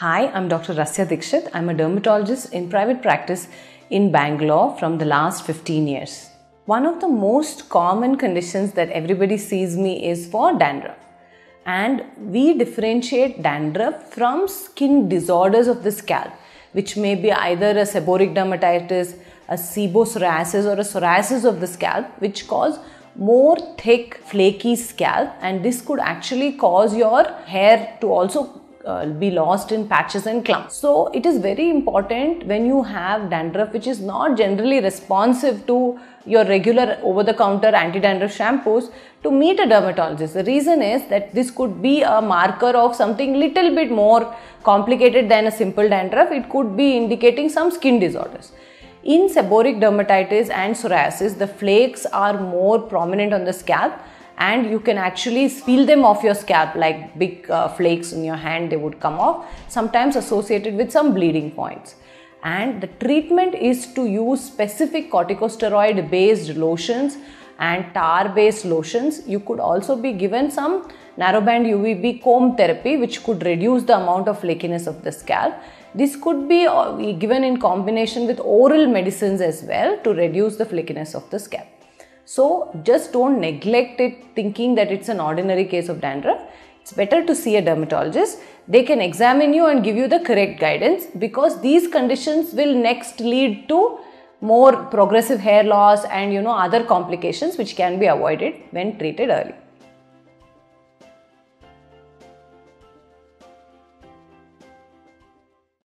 Hi, I'm Dr. Rasya Dixit. I'm a dermatologist in private practice in Bangalore from the last 15 years. One of the most common conditions that everybody sees me is for dandruff. And we differentiate dandruff from skin disorders of the scalp, which may be either a seborrheic dermatitis, a sebopsoriasis, or a psoriasis of the scalp, which cause more thick, flaky scalp, and this could actually cause your hair to also uh, be lost in patches and clumps. So it is very important when you have dandruff which is not generally responsive to your regular over-the-counter anti-dandruff shampoos to meet a dermatologist. The reason is that this could be a marker of something little bit more complicated than a simple dandruff. It could be indicating some skin disorders. In seborrheic dermatitis and psoriasis, the flakes are more prominent on the scalp and you can actually peel them off your scalp like big uh, flakes in your hand they would come off sometimes associated with some bleeding points. And the treatment is to use specific corticosteroid based lotions and tar based lotions. You could also be given some narrowband UVB comb therapy which could reduce the amount of flakiness of the scalp. This could be uh, given in combination with oral medicines as well to reduce the flakiness of the scalp so just don't neglect it thinking that it's an ordinary case of dandruff. It's better to see a dermatologist. They can examine you and give you the correct guidance because these conditions will next lead to more progressive hair loss and you know other complications which can be avoided when treated early.